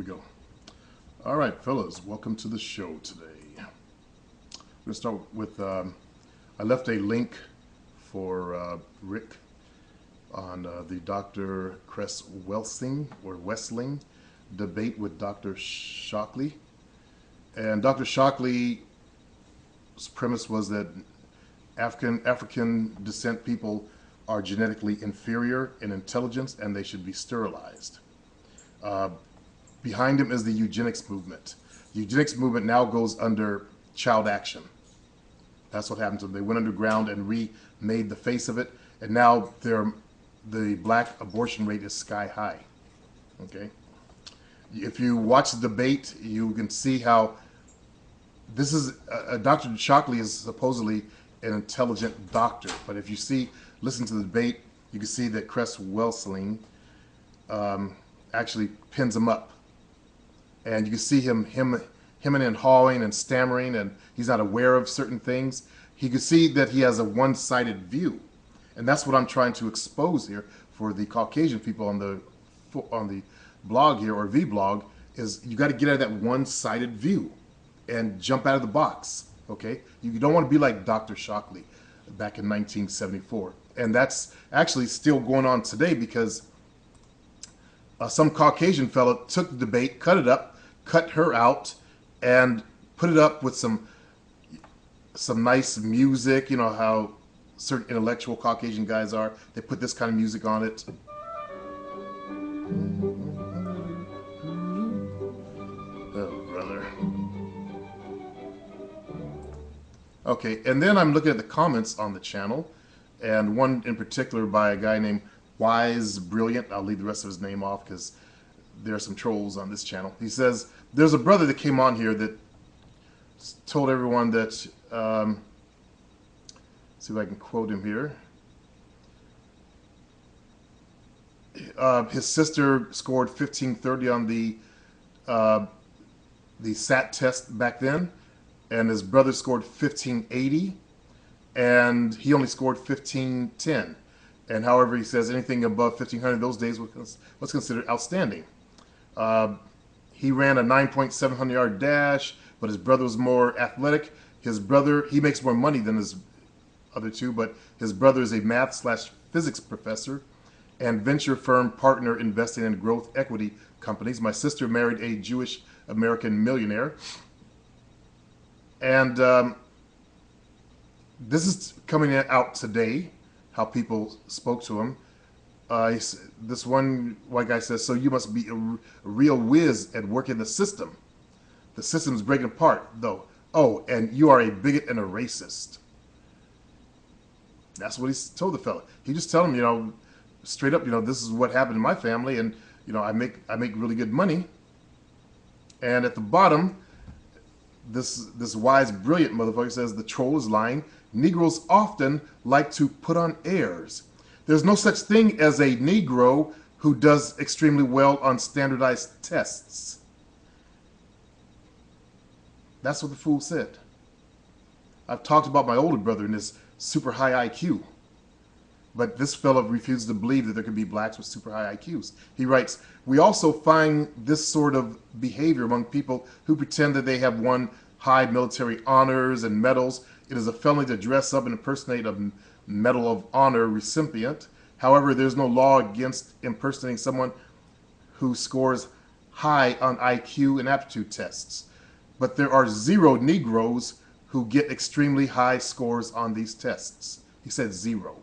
we go. All right, fellas, welcome to the show today. I'm going to start with um, I left a link for uh, Rick on uh, the Dr. Cress Welsing or Westling debate with Dr. Shockley. And Dr. Shockley's premise was that African African descent people are genetically inferior in intelligence and they should be sterilized. Uh, behind him is the eugenics movement. The eugenics movement now goes under child action. That's what happened to them. They went underground and remade the face of it, and now the black abortion rate is sky high. Okay? If you watch the debate, you can see how this is uh, Dr. Shockley is supposedly an intelligent doctor, but if you see, listen to the debate, you can see that Cress Welsing um, actually pins him up, and you can see him him him and hawing and stammering, and he's not aware of certain things. He can see that he has a one-sided view, and that's what I'm trying to expose here for the Caucasian people on the on the blog here or V blog is you got to get out of that one-sided view and jump out of the box. Okay, you don't want to be like Dr. Shockley back in 1974, and that's actually still going on today because uh, some Caucasian fellow took the debate, cut it up, cut her out, and put it up with some some nice music. You know how certain intellectual Caucasian guys are. They put this kind of music on it. Oh, brother. Okay, and then I'm looking at the comments on the channel, and one in particular by a guy named Wise Brilliant. I'll leave the rest of his name off because there are some trolls on this channel. He says, there's a brother that came on here that told everyone that, um, see if I can quote him here. Uh, his sister scored 1530 on the uh, the SAT test back then and his brother scored 1580 and he only scored 1510 and however he says anything above 1500 those days was, was considered outstanding. Uh, he ran a 9.700 yard dash but his brother was more athletic. His brother he makes more money than his other two but his brother is a math slash physics professor and venture firm partner investing in growth equity companies. My sister married a jewish american millionaire. And um, this is coming out today, how people spoke to him. Uh, this one white guy says, so you must be a, real whiz at working the system. The system's breaking apart, though. Oh, and you are a bigot and a racist. That's what he told the fella. He just told him, you know, straight up, you know, this is what happened in my family, and you know, I make I make really good money. And at the bottom, this this wise, brilliant motherfucker says the troll is lying. Negroes often like to put on airs. There's no such thing as a Negro who does extremely well on standardized tests. That's what the fool said. I've talked about my older brother and his super high IQ. But this fellow refused to believe that there could be blacks with super high IQs. He writes, We also find this sort of behavior among people who pretend that they have won high military honors and medals. It is a felony to dress up and impersonate a Medal of Honor recipient. However, there's no law against impersonating someone who scores high on IQ and aptitude tests. But there are zero Negroes who get extremely high scores on these tests. He said zero.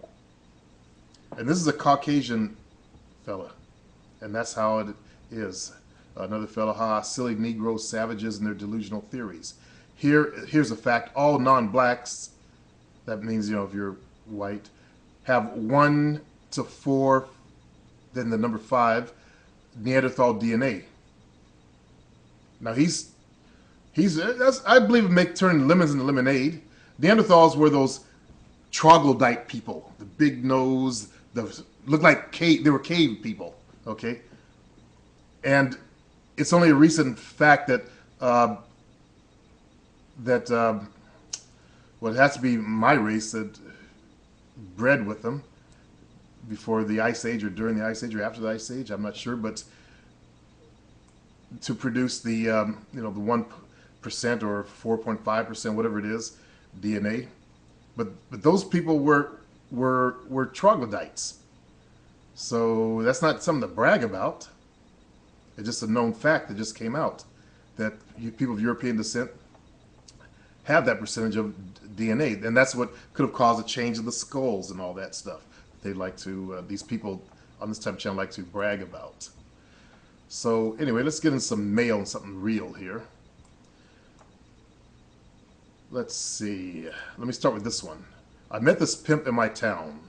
And this is a Caucasian fella. And that's how it is. Another fellow, ha, silly Negro savages and their delusional theories. Here, here's a fact. All non-blacks, that means, you know, if you're white, have one to four, then the number five, Neanderthal DNA. Now he's, he's, that's, I believe make turn lemons into lemonade. Neanderthals were those troglodyte people, the big nose, the looked like cave. They were cave people. Okay, and it's only a recent fact that uh, that um, well, it has to be my race that bred with them before the ice age or during the ice age or after the ice age. I'm not sure, but to produce the um, you know the one percent or four point five percent, whatever it is, DNA. But but those people were were were troglodytes. So that's not something to brag about. It's just a known fact that just came out that people of European descent have that percentage of DNA, and that's what could have caused a change of the skulls and all that stuff. They like to uh, these people on this type of channel like to brag about. So anyway, let's get in some mail and something real here. Let's see. Let me start with this one. I met this pimp in my town.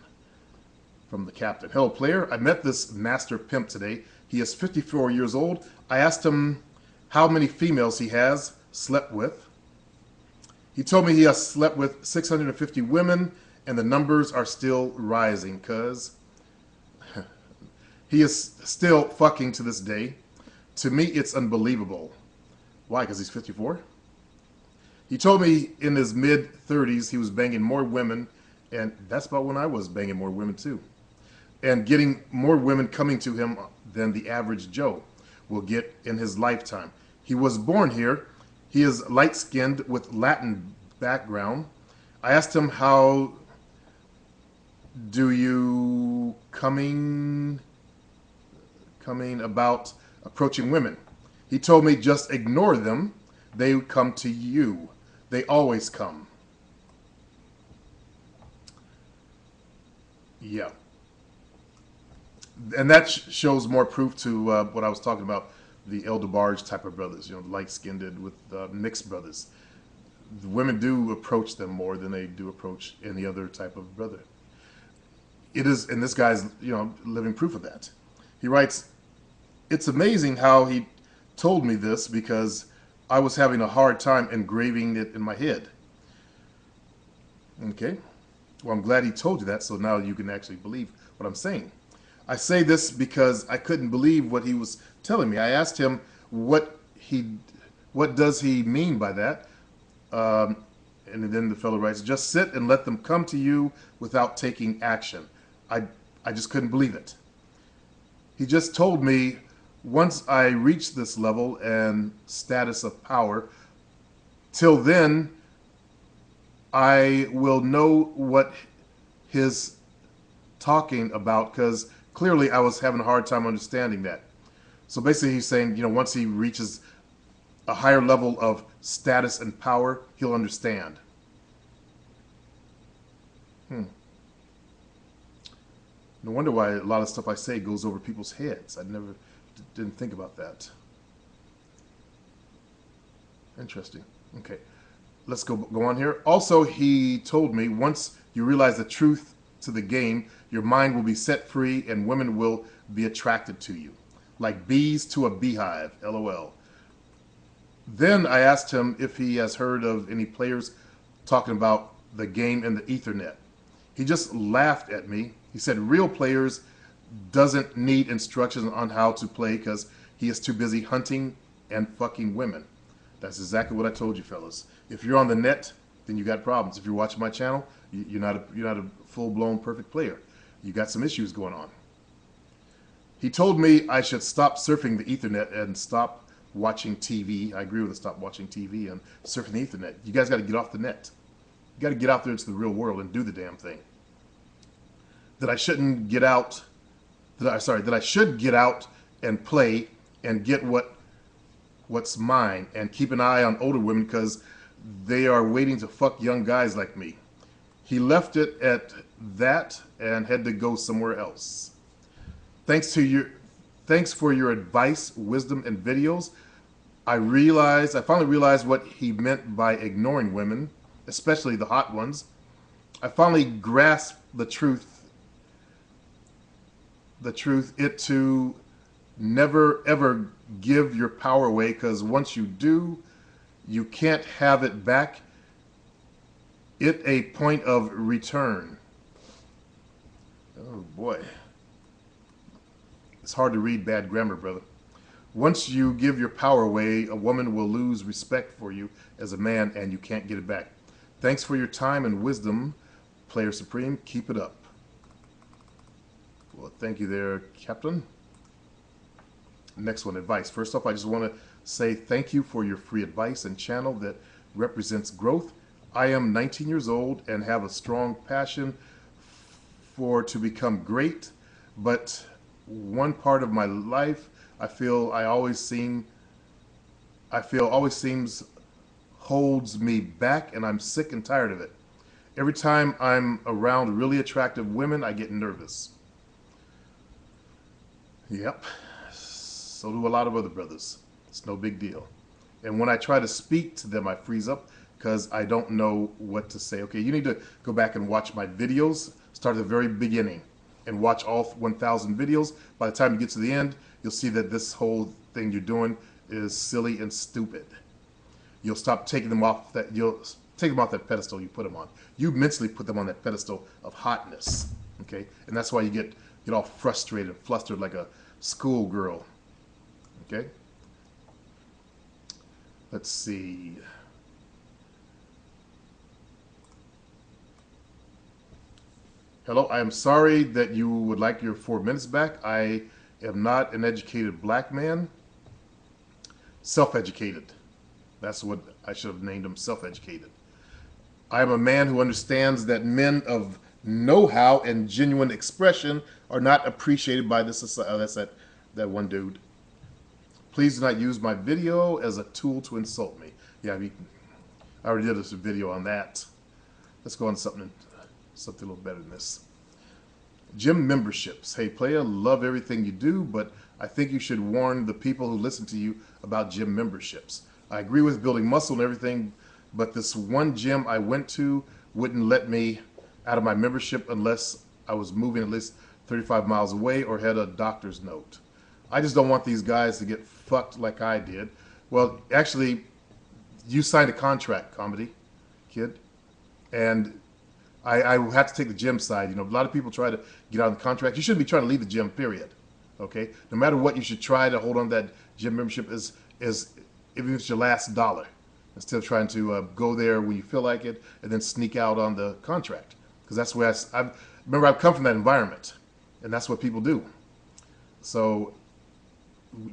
From the captain. Hello, player. I met this master pimp today. He is 54 years old. I asked him how many females he has slept with. He told me he has slept with 650 women, and the numbers are still rising, cuz he is still fucking to this day. To me, it's unbelievable. Why? Because he's 54? He told me in his mid 30s he was banging more women, and that's about when I was banging more women too. And getting more women coming to him than the average Joe will get in his lifetime. He was born here. He is light skinned with Latin background. I asked him, How do you coming coming about approaching women. He told me just ignore them. They come to you. They always come. Yeah. And that sh shows more proof to uh, what I was talking about the El DeBarge type of brothers, you know, light skinned with uh, mixed brothers. The women do approach them more than they do approach any other type of brother. It is, and this guy's, you know, living proof of that. He writes, it's amazing how he told me this because I was having a hard time engraving it in my head. Okay. Well, I'm glad he told you that, so now you can actually believe what I'm saying. I say this because I couldn't believe what he was telling me. I asked him what he, what does he mean by that? Um, and then the fellow writes, just sit and let them come to you without taking action. I, I just couldn't believe it. He just told me once I reach this level and status of power, till then, I will know what his talking about because clearly I was having a hard time understanding that. So basically, he's saying, you know, once he reaches a higher level of status and power, he'll understand. Hmm. No wonder why a lot of stuff I say goes over people's heads. I never didn't think about that. Interesting. Okay, let's go go on here. Also, he told me once you realize the truth to the game, your mind will be set free and women will be attracted to you, like bees to a beehive. LOL. Then I asked him if he has heard of any players talking about the game in the Ethernet. He just laughed at me. He said real players doesn't need instructions on how to play because he is too busy hunting and fucking women. That's exactly what I told you, fellas. If you're on the net, then you got problems. If you're watching my channel, you're not a, you're not a full-blown perfect player. You got some issues going on. He told me I should stop surfing the Ethernet and stop watching TV. I agree with the stop watching TV and surfing the Ethernet. You guys got to get off the net. You got to get out there into the real world and do the damn thing. That I shouldn't get out that I sorry that I should get out and play and get what what's mine and keep an eye on older women because they are waiting to fuck young guys like me. He left it at that and had to go somewhere else. Thanks to your thanks for your advice, wisdom, and videos. I realized I finally realized what he meant by ignoring women, especially the hot ones. I finally grasped the truth the truth, it to never ever give your power away because once you do, you can't have it back. It a point of return. Oh boy. It's hard to read bad grammar, brother. Once you give your power away, a woman will lose respect for you as a man and you can't get it back. Thanks for your time and wisdom, Player Supreme. Keep it up. Well, thank you there, Captain. next one, advice. First off, I just want to say thank you for your free advice and channel that represents growth. I am 19 years old and have a strong passion for to become great, but one part of my life I feel I always seem I feel always seems holds me back and I'm sick and tired of it. Every time I'm around really attractive women, I get nervous. Yep. So do a lot of other brothers. It's no big deal. And when I try to speak to them, I freeze up because I don't know what to say. Okay, you need to go back and watch my videos. Start at the very beginning and watch all 1,000 videos. By the time you get to the end, you'll see that this whole thing you're doing is silly and stupid. You'll stop taking them off that you'll take them off that pedestal you put them on. You mentally put them on that pedestal of hotness. Okay, and that's why you get get all frustrated, flustered like a schoolgirl. Okay. Let's see. Hello, I am sorry that you would like your four minutes back. I am not an educated black man. Self-educated. That's what I should have named him, self-educated. I am a man who understands that men of know-how and genuine expression are not appreciated by the society. Oh, uh, that's that, that one dude. Please do not use my video as a tool to insult me. Yeah, I, mean, I already did a video on that. Let's go on something something a little better than this. Gym memberships. Hey, player, love everything you do, but I think you should warn the people who listen to you about gym memberships. I agree with building muscle and everything, but this one gym I went to wouldn't let me out of my membership unless I was moving at least 35 miles away or had a doctor's note. I just don't want these guys to get fucked like I did. Well, actually, you signed a contract, comedy kid, and I, I have to take the gym side. You know, a lot of people try to get out of the contract. You shouldn't be trying to leave the gym, period. Okay? No matter what, you should try to hold on that gym membership is, is even if it's your last dollar, instead of trying to uh, go there when you feel like it and then sneak out on the contract. Because that's where I, I remember I've come from that environment, and that's what people do. So,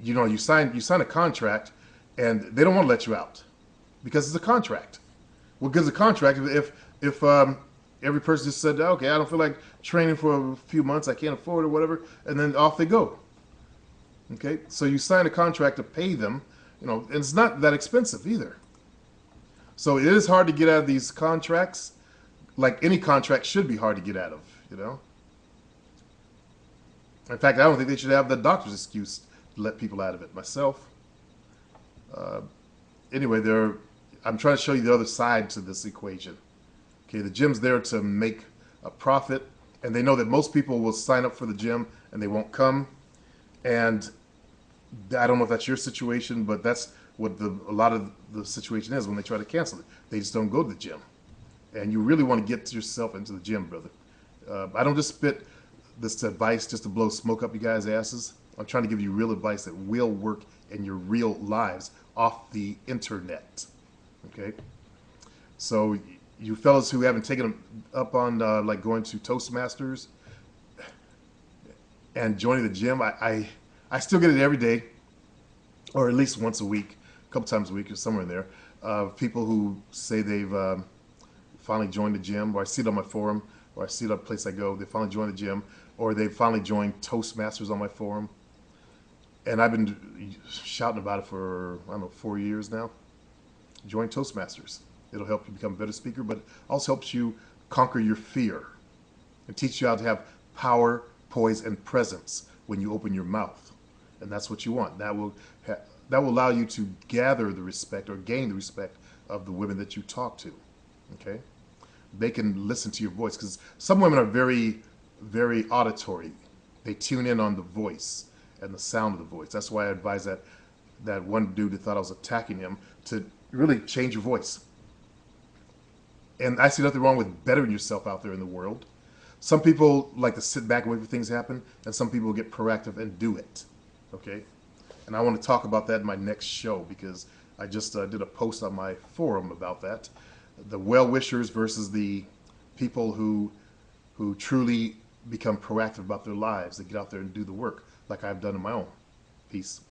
you know, you sign you sign a contract, and they don't want to let you out because it's a contract. Well, because a contract, if if um, every person just said, okay, I don't feel like training for a few months, I can't afford it or whatever, and then off they go. Okay, so you sign a contract to pay them, you know, and it's not that expensive either. So it is hard to get out of these contracts, like any contract should be hard to get out of, you know. In fact, I don't think they should have the doctor's excuse to let people out of it. Myself. Uh, anyway, there. I'm trying to show you the other side to this equation. Okay, the gym's there to make a profit, and they know that most people will sign up for the gym and they won't come. And I don't know if that's your situation, but that's what the, a lot of the situation is when they try to cancel it. They just don't go to the gym. And you really want to get yourself into the gym, brother. Uh, I don't just spit this advice just to blow smoke up you guys' asses. I'm trying to give you real advice that will work in your real lives off the internet. Okay? So you fellas who haven't taken up on uh, like going to Toastmasters and joining the gym, I, I, I still get it every day, or at least once a week, a couple times a week, or somewhere in there. Uh, people who say they've um, finally joined the gym, or I see it on my forum, or I see it at a place I go. They finally joined the gym, or they finally joined Toastmasters on my forum. And I've been shouting about it for I don't know four years now. Join Toastmasters. It'll help you become a better speaker, but it also helps you conquer your fear and teach you how to have power, poise, and presence when you open your mouth. And that's what you want. That will that will allow you to gather the respect or gain the respect of the women that you talk to. Okay, they can listen to your voice because some women are very, very auditory. They tune in on the voice and the sound of the voice. That's why I advise that that one dude that thought I was attacking him to really change your voice and I see nothing wrong with bettering yourself out there in the world. Some people like to sit back and wait for things to happen, and some people get proactive and do it. Okay, and I want to talk about that in my next show because I just uh, did a post on my forum about that. The well wishers versus the people who who truly become proactive about their lives. They get out there and do the work like I've done in my own. Peace.